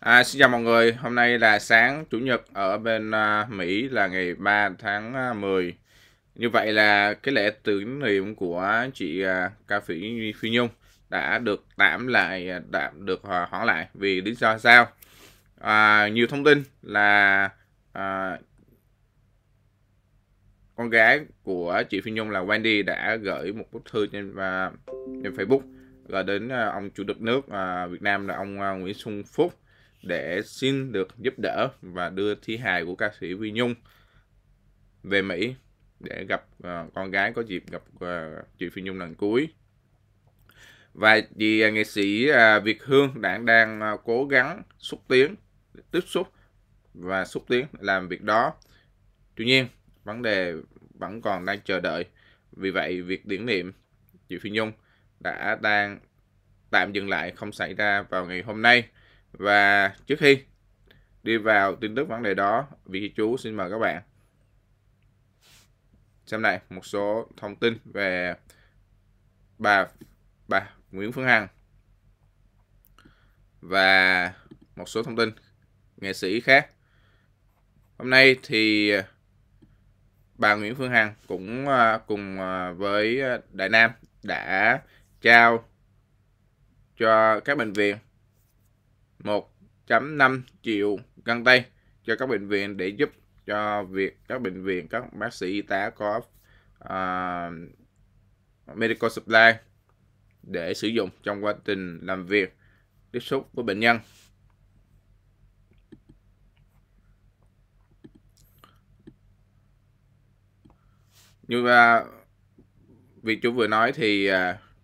À, xin chào mọi người, hôm nay là sáng Chủ nhật ở bên uh, Mỹ là ngày 3 tháng à, uh, 10 Như vậy là cái lễ tưởng niệm của chị uh, ca sĩ Phi Nhung đã được tạm lại, đã được uh, hoãn lại vì lý do sao? À, nhiều thông tin là uh, con gái của chị Phi Nhung là Wendy đã gửi một bức thư trên, uh, trên Facebook gửi đến uh, ông chủ tịch nước uh, Việt Nam là ông uh, Nguyễn Xuân Phúc để xin được giúp đỡ và đưa thi hài của ca sĩ Vi Nhung về Mỹ để gặp uh, con gái có dịp gặp uh, chị Phi Nhung lần cuối. Và vì uh, ờ, nghệ sĩ uh, Việt Hương đang đang uh, cố gắng xúc tiến, tiếp xúc và xúc tiến làm việc đó. Tuy nhiên, vấn đề vẫn còn đang chờ đợi. Vì vậy, việc điển niệm chị Phi Nhung đã đang tạm dừng lại không xảy ra vào ngày hôm nay và trước khi đi vào tin tức vấn đề đó, vị chú xin mời các bạn xem này một số thông tin về bà bà Nguyễn Phương Hằng và một số thông tin nghệ sĩ khác. Hôm nay thì à, bà Nguyễn Phương Hằng cũng à, cùng à, với Đại Nam đã trao cho các bệnh viện 1.5 triệu găng tay cho các bệnh viện để giúp cho việc các bệnh viện các bác sĩ y tá có uh, medical supply để sử dụng trong quá trình làm việc tiếp xúc với bệnh nhân. Như uh, vị chủ vừa nói thì uh,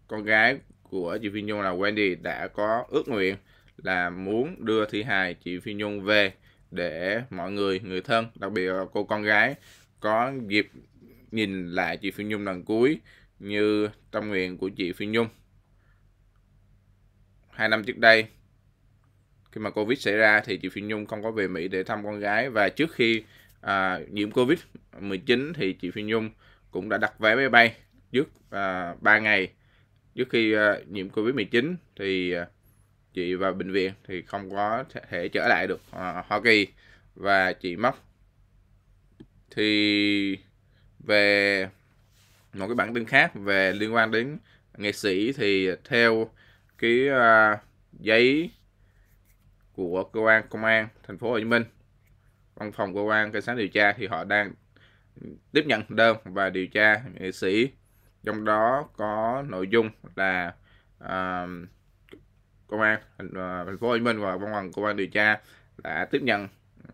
con gái của chị Phi Nhung là Wendy đã có ước nguyện là muốn đưa thi hài chị Phi Nhung về để mọi người, người thân, đặc biệt là cô con gái có dịp nhìn lại chị Phi Nhung lần cuối như tâm nguyện của chị Phi Nhung. Hai năm trước đây, khi mà Covid xảy ra thì chị Phi Nhung không có về Mỹ để thăm con gái và trước khi à, nhiễm Covid 19 thì chị Phi Nhung cũng đã đặt vé máy bay trước à, 3 ngày trước khi à, nhiễm Covid 19 thì à, chị vào bệnh viện thì không có thể trở lại được uh, Hoa Kỳ. Và chị mất. Thì về một cái bản tin khác về liên quan đến nghệ sĩ thì theo cái uh, giấy của cơ quan công an thành phố Hồ Chí Minh văn phòng cơ quan cảnh sát điều tra thì họ đang tiếp nhận đơn và điều tra nghệ sĩ. Trong đó có nội dung là uh, công an ờ, thành phố Hồ Chí Minh và văn phòng công an điều tra đã tiếp nhận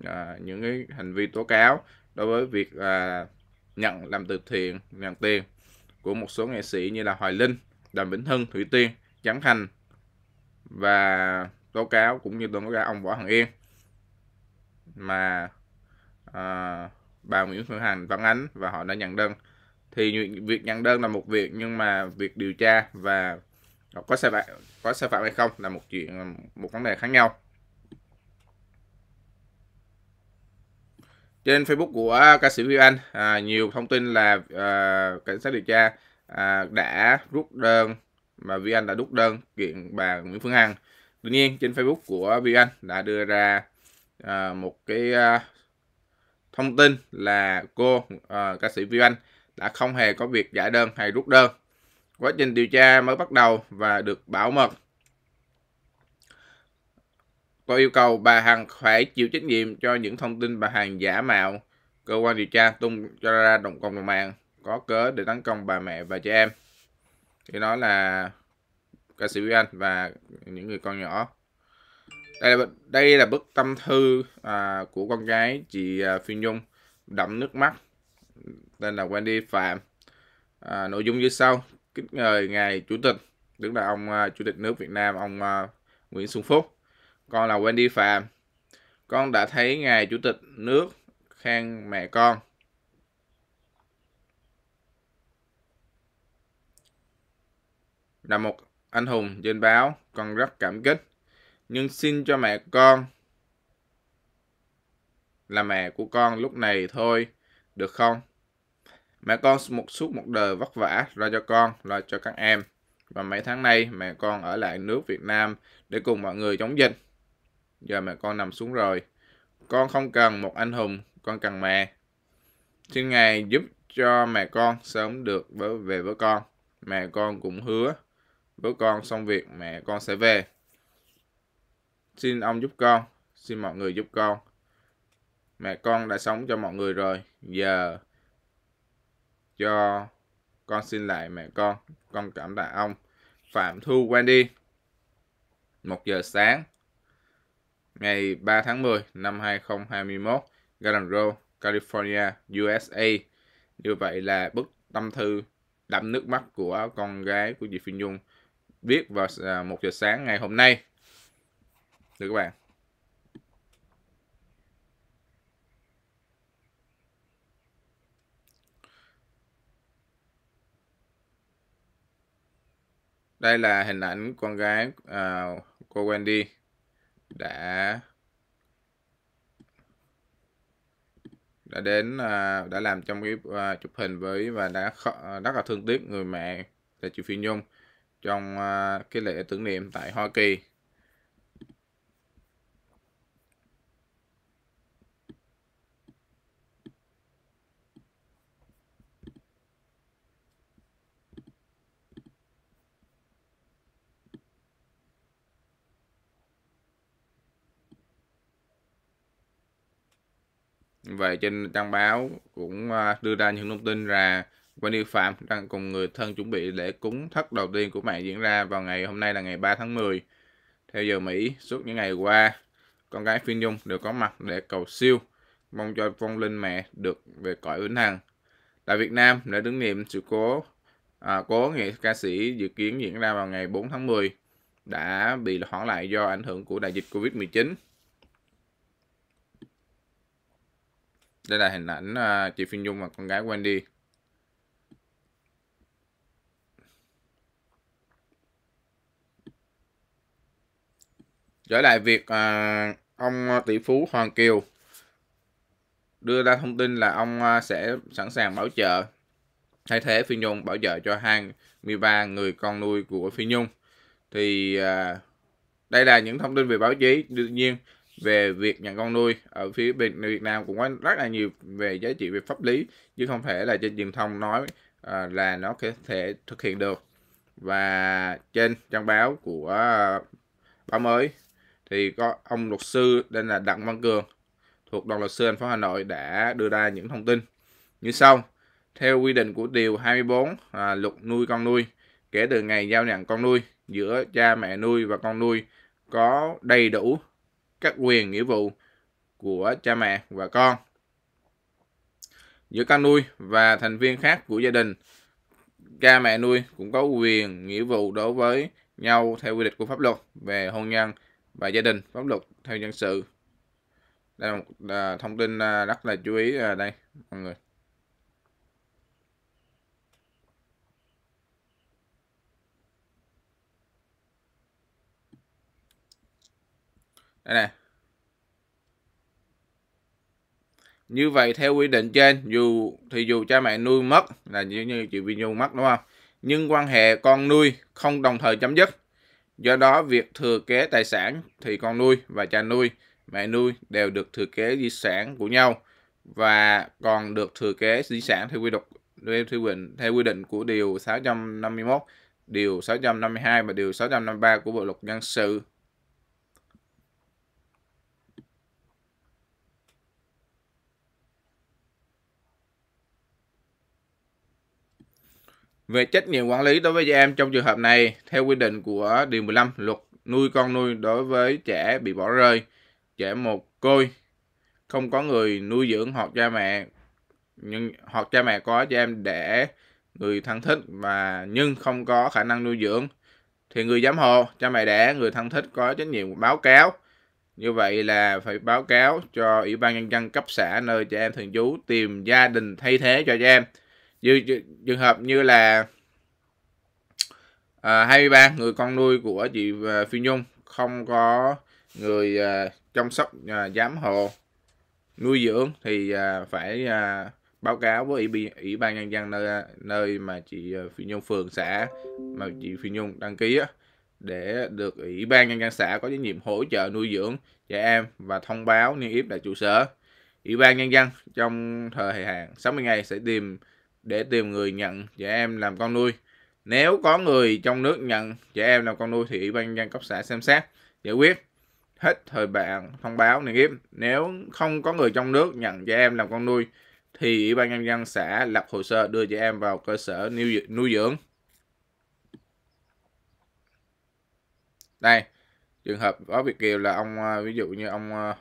à, những cái hành vi tố cáo đối với việc à, nhận làm từ thiện nhận tiền của một số nghệ sĩ như là Hoài Linh, Đàm Vĩnh Hưng, Thủy Tiên, Trấn Thành và tố cáo cũng như tố cáo ông Võ Hằng Yên. Mà à, bà Nguyễn Phương Hằng phản ánh và họ đã nhận đơn. Thì việc nhận đơn là một việc nhưng mà việc điều tra và Ờ, có sai phạm có sai phạm hay không là một chuyện một vấn đề khác nhau. Trên Facebook của ca sĩ Vi Anh à, nhiều thông tin là à, cảnh sát điều tra à, đã rút đơn mà Vi Anh đã rút đơn kiện bà Nguyễn Phương Hằng. Tuy nhiên trên Facebook của Vi Anh đã đưa ra à, một cái à, thông tin là cô à, ca sĩ Vi Anh đã không hề có việc giải đơn hay rút đơn. Quá trình điều tra mới bắt đầu và được bảo mật. Tôi yêu cầu bà Hằng phải chịu trách nhiệm cho những thông tin bà Hằng giả mạo. Cơ quan điều tra tung cho ra động cộng đồng mạng có cớ để tấn công bà mẹ và trẻ em. Thì nói là ca sĩ Vy Anh và những người con nhỏ. Đây là, đây là bức tâm thư à, của con gái chị à, Phi Nhung đậm nước mắt tên là Wendy Phạm. À, nội dung như sau kính mời ngài chủ tịch tức là ông ờ, chủ tịch nước Việt Nam, ông ờ, Nguyễn Xuân Phúc. Con là Wendy Phạm con đã thấy ngài chủ tịch nước khen mẹ con. Là một anh hùng trên báo, con rất cảm kích. Nhưng xin cho mẹ con là mẹ của con lúc này thôi, được không? Mẹ con một suốt một đời vất vả lo cho con, lo cho các em. Và mấy tháng nay mẹ con ở lại nước Việt Nam để cùng mọi người chống dịch. giờ mẹ con nằm xuống rồi. Con không cần một anh hùng, con cần mẹ. Xin Ngài giúp cho mẹ con sớm được về với con. Mẹ con cũng hứa với con xong việc mẹ con sẽ về. Xin ông giúp con, xin mọi người giúp con. Mẹ con đã sống cho mọi người rồi, giờ cho con xin lại mẹ con, con cảm tạ ông. Phạm Thu Wendy 1 giờ sáng ngày 3 tháng 10 năm 2021 Garden Grove, California, USA. Như vậy là bức tâm thư đẫm nước mắt của con gái của chị Phi Nhung viết vào à, 1 giờ sáng ngày hôm nay. được các bạn. Đây là hình ảnh con gái à, uh, cô Wendy đã đã đến uh, đã làm trong cái uh, chụp hình với và đã rất là thương tiếc người mẹ là chị Phi Nhung trong uh, cái lễ tưởng niệm tại Hoa Kỳ. Về trên trang báo cũng à, đưa ra những thông tin là Wendy Phạm đang cùng người thân chuẩn bị lễ cúng thất đầu tiên của mẹ diễn ra vào ngày hôm nay là ngày 3 tháng 10. Theo giờ Mỹ, suốt những ngày qua, con gái Phi Nhung đều có mặt để cầu siêu, mong cho vong linh mẹ được về cõi vĩnh hằng. Tại Việt Nam, lễ tưởng niệm sự cố à, cố nghệ ca sĩ dự kiến diễn ra vào ngày 4 tháng 10 đã bị hoãn lại do ảnh hưởng của đại dịch Covid-19. Đây là hình ảnh uh, chị Phi Nhung và con gái Wendy. Trở lại việc uh, ông tỷ phú Hoàng Kiều đưa ra thông tin là ông uh, sẽ sẵn sàng bảo trợ thay thế Phi Nhung bảo trợ cho 23 người con nuôi của Phi Nhung. Thì uh, đây là những thông tin về báo chí. Đương nhiên về việc nhận con nuôi ở phía bên Việt Nam cũng có rất là nhiều về giá trị về pháp lý chứ không thể là trên truyền thông nói à, là nó có thể thực hiện được. Và trên trang báo của báo mới thì có ông luật sư tên là Đặng Văn Cường thuộc đoàn luật sư thành phố Hà Nội đã đưa ra những thông tin như sau. Theo quy định của điều 24 à, luật nuôi con nuôi kể từ ngày giao nhận con nuôi giữa cha mẹ nuôi và con nuôi có đầy đủ các quyền nghĩa vụ của cha mẹ và con. Giữa con nuôi và thành viên khác của gia đình, cha mẹ nuôi cũng có quyền nghĩa vụ đối với nhau theo quy định của pháp luật về hôn nhân và gia đình, pháp luật theo dân sự. Đây là một à, thông tin à, rất là chú ý à, đây, mọi người. Đây nè. Như vậy theo quy định trên dù thì dù cha mẹ nuôi mất là như, như chị Vi Nhung mất đúng không? Nhưng quan hệ con nuôi không đồng thời chấm dứt. Do đó việc thừa kế tài sản thì con nuôi và cha nuôi mẹ nuôi đều được thừa kế di sản của nhau và còn được thừa kế di sản theo quy định theo quy định theo quy định của điều 651 điều 652 và điều 653 của Bộ luật dân sự. Về trách nhiệm quản lý đối với trẻ em trong trường hợp này, theo quy định của Điều 15 luật nuôi con nuôi đối với trẻ bị bỏ rơi, trẻ một côi, không có người nuôi dưỡng hoặc cha mẹ nhưng hoặc cha mẹ có trẻ em để người thân thích và nhưng không có khả năng nuôi dưỡng thì người giám hộ cha mẹ đẻ người thân thích có trách nhiệm báo cáo. Như vậy là phải báo cáo cho ủy ban nhân dân cấp xã nơi trẻ em thường trú tìm gia đình thay thế cho trẻ em như trường hợp như là à, 23 người con nuôi của chị à, Phi Nhung không có người à, chăm sóc à, giám hộ nuôi dưỡng thì à, phải à, báo cáo với ủy, ủy ban nhân dân nơi nơi mà chị à, Phi Nhung phường xã mà chị Phi Nhung đăng ký á, để được ủy ban nhân dân xã có trách nhiệm hỗ trợ nuôi dưỡng trẻ em và thông báo niêm yết tại trụ sở. Ủy ban nhân dân trong thời hạn 60 ngày sẽ tìm để tìm người nhận trẻ em làm con nuôi. Nếu có người trong nước nhận trẻ em làm con nuôi thì ủy ban nhân dân cấp xã xem xét giải quyết. Hết thời hạn thông báo này. yết nếu không có người trong nước nhận trẻ em làm con nuôi thì ủy ban nhân dân xã lập hồ sơ đưa trẻ em vào cơ sở nuôi, dưỡng. Đây trường hợp có Việt Kiều là ông à, ví dụ như ông à,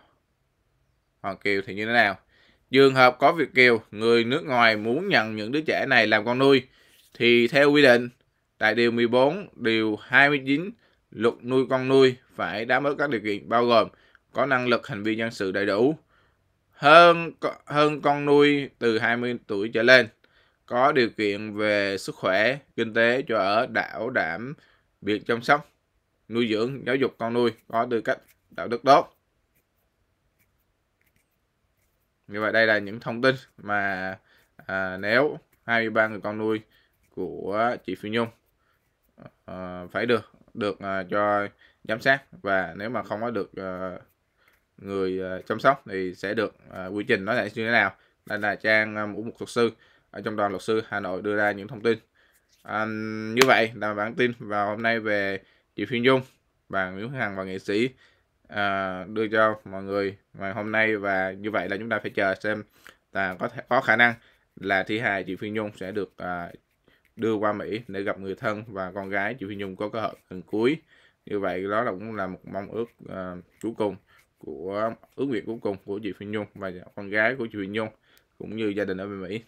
Hoàng Kiều thì như thế nào? Trường hợp có Việt Kiều, người nước ngoài muốn nhận những đứa trẻ này làm con nuôi, thì theo quy định, tại điều 14 điều 29 luật nuôi con nuôi phải đáp ứng các điều kiện bao gồm có năng lực, hành vi nhân sự đầy đủ, hơn hơn con nuôi từ 20 tuổi trở lên, có điều kiện về sức khỏe, kinh tế cho ở đảo đảm, việc chăm sóc, nuôi dưỡng, giáo dục con nuôi có tư cách đạo đức tốt. Như vậy đây là những thông tin mà à, nếu 23 người con nuôi của chị Phi Nhung à, phải được được à, cho giám sát và nếu mà không có được à, người à, chăm sóc thì sẽ được à, quy trình nó sẽ như thế nào. Đây là trang à, một luật sư ở trong đoàn luật sư Hà Nội đưa ra những thông tin. À, như vậy là bản tin vào hôm nay về chị Phi Nhung bà Nguyễn Hằng và nghệ sĩ à, đưa cho mọi người. Ngày hôm nay và như vậy là chúng ta phải chờ xem là có thể, có khả năng là thi hài chị Phi Nhung sẽ được à, đưa qua Mỹ để gặp người thân và con gái chị Phi Nhung có cơ hội lần cuối. Như vậy đó là cũng là một mong ước à, cuối cùng của ước nguyện cuối cùng của chị Phi Nhung và con gái của chị Phi Nhung cũng như gia đình ở bên Mỹ.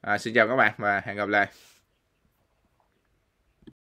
À, xin chào các bạn và hẹn gặp lại.